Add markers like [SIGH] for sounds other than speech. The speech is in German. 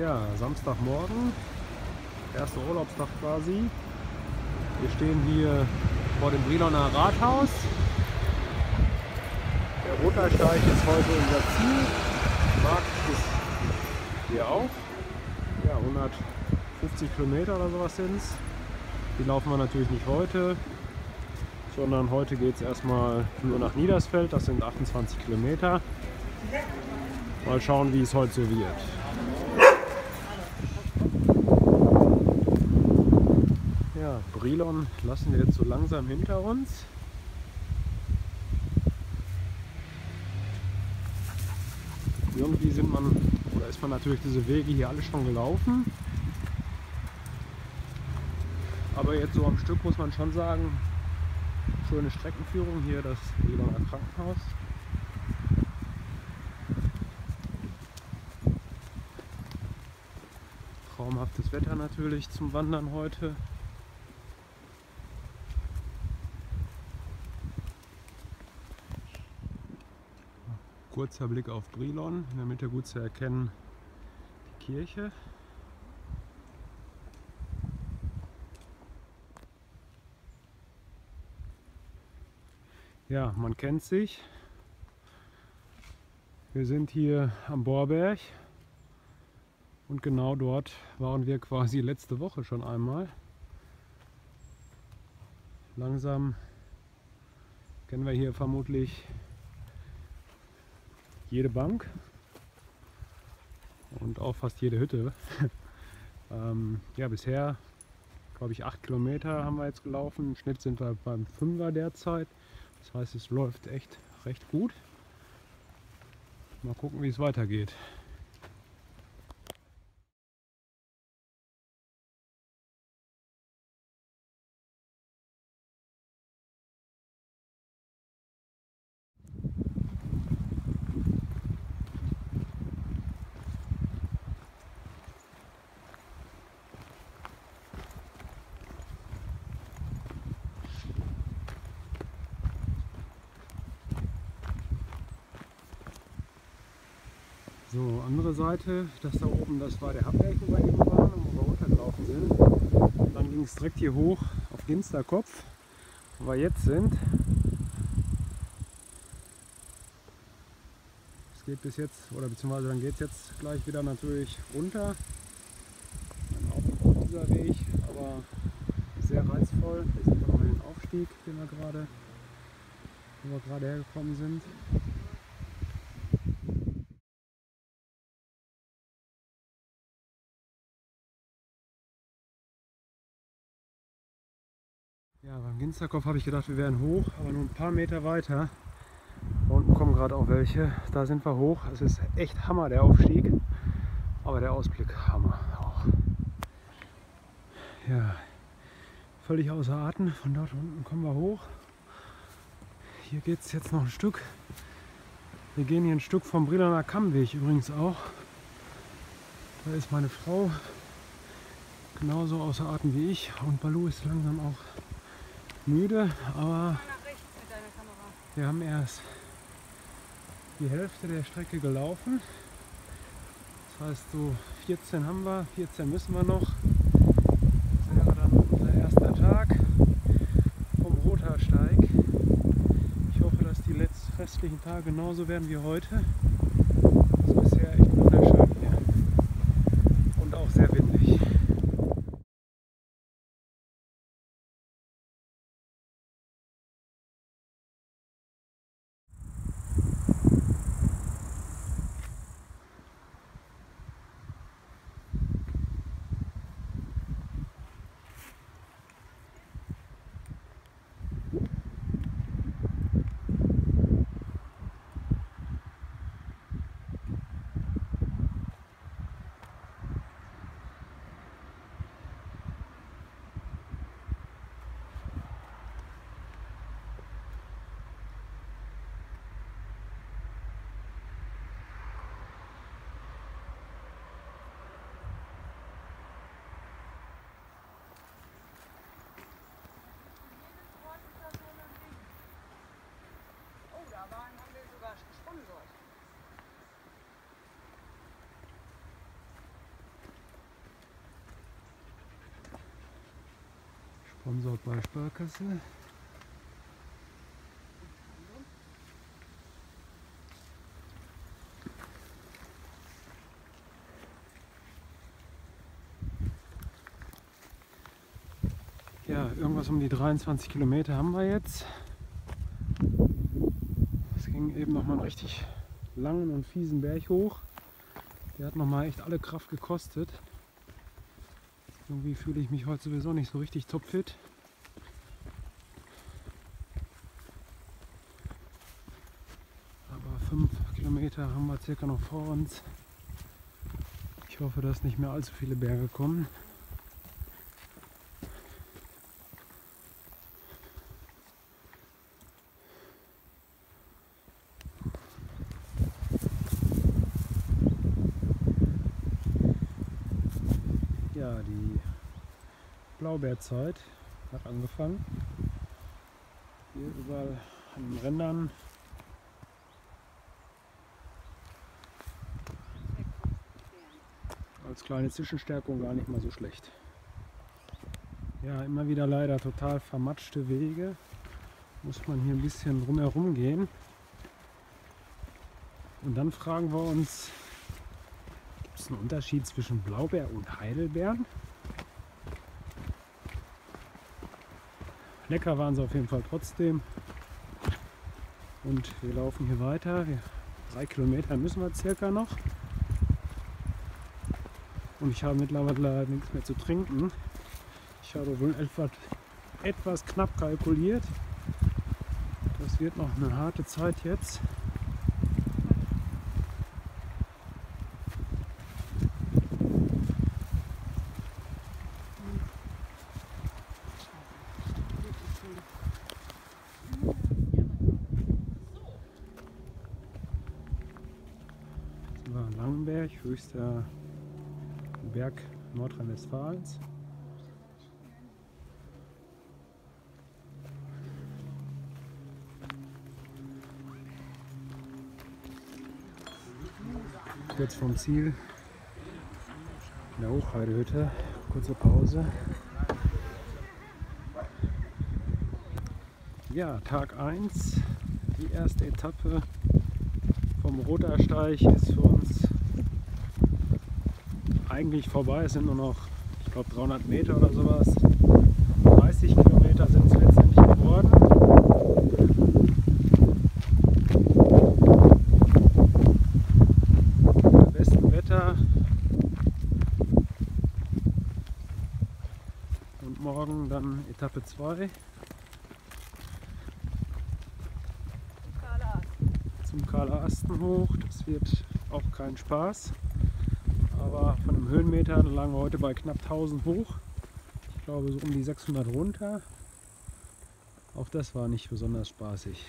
Ja, Samstagmorgen, erster Urlaubstag quasi. Wir stehen hier vor dem Briloner Rathaus. Der Rotersteig ist heute unser Ziel. Markt ist hier auch. Ja, 150 Kilometer oder sowas sind es. Die laufen wir natürlich nicht heute, sondern heute geht es erstmal nur nach Niedersfeld. Das sind 28 Kilometer. Mal schauen, wie es heute so wird. Brilon lassen wir jetzt so langsam hinter uns. Irgendwie sind man, oder ist man natürlich diese Wege hier alle schon gelaufen. Aber jetzt so am Stück muss man schon sagen, schöne Streckenführung hier, das Briloner Krankenhaus. Traumhaftes Wetter natürlich zum Wandern heute. Kurzer Blick auf Brilon, in der Mitte gut zu erkennen die Kirche. Ja, man kennt sich. Wir sind hier am Bohrberg und genau dort waren wir quasi letzte Woche schon einmal. Langsam kennen wir hier vermutlich jede Bank und auch fast jede Hütte. [LAUGHS] ähm, ja, bisher glaube ich 8 Kilometer haben wir jetzt gelaufen. Im Schnitt sind wir beim 5er derzeit. Das heißt, es läuft echt recht gut. Mal gucken, wie es weitergeht. So, andere Seite, das da oben, das war der Habberg, wo wir eben waren und wo wir runtergelaufen sind. Dann ging es direkt hier hoch auf Ginsterkopf, wo wir jetzt sind. Es geht bis jetzt, oder beziehungsweise dann geht es jetzt gleich wieder natürlich runter. Dann auch dieser Weg, aber sehr reizvoll. Wir noch in den Aufstieg, den wir gerade, wo wir gerade hergekommen sind. Ginsterkopf habe ich gedacht, wir wären hoch, aber nur ein paar Meter weiter. Da unten kommen gerade auch welche. Da sind wir hoch. Es ist echt Hammer, der Aufstieg. Aber der Ausblick Hammer auch. Ja, völlig außer Atem. Von dort unten kommen wir hoch. Hier geht es jetzt noch ein Stück. Wir gehen hier ein Stück vom Brilaner Kammweg übrigens auch. Da ist meine Frau genauso außer Atem wie ich und Balu ist langsam auch müde, aber wir haben erst die Hälfte der Strecke gelaufen. Das heißt, so 14 haben wir, 14 müssen wir noch. Das wäre dann unser erster Tag vom Rotersteig. Ich hoffe, dass die letzten restlichen Tage genauso werden wie heute. Es ist bisher echt wunderschön hier und auch sehr windig. Sponsort bei Sparkasse. Ja, irgendwas um die 23 Kilometer haben wir jetzt. Es ging eben noch mal einen richtig langen und fiesen Berg hoch. Der hat noch mal echt alle Kraft gekostet. Irgendwie fühle ich mich heute sowieso nicht so richtig topfit. Aber fünf Kilometer haben wir circa noch vor uns. Ich hoffe, dass nicht mehr allzu viele Berge kommen. Ja, die Blaubeerzeit hat angefangen. Hier überall an den Rändern. Als kleine Zwischenstärkung gar nicht mal so schlecht. Ja, immer wieder leider total vermatschte Wege. Muss man hier ein bisschen drumherum gehen. Und dann fragen wir uns, gibt es einen Unterschied zwischen Blaubeer und Heidelbeeren? Lecker waren sie auf jeden Fall trotzdem. Und wir laufen hier weiter. Drei Kilometer müssen wir circa noch. Und ich habe mittlerweile nichts mehr zu trinken. Ich habe wohl etwas, etwas knapp kalkuliert. Das wird noch eine harte Zeit jetzt. Langenberg, höchster Berg Nordrhein-Westfalens. Kurz vom Ziel in der Hochheidehütte. Kurze Pause. Ja, Tag 1, die erste Etappe vom Rotersteig ist für uns eigentlich vorbei. Es sind nur noch, ich glaube, 300 Meter oder sowas. 30 Kilometer sind es letztendlich geworden. Bei Wetter. Und morgen dann Etappe 2 zum Kahler Asten hoch. Das wird auch kein Spaß. Aber von dem Höhenmeter lagen wir heute bei knapp 1000 hoch. Ich glaube so um die 600 runter. Auch das war nicht besonders spaßig.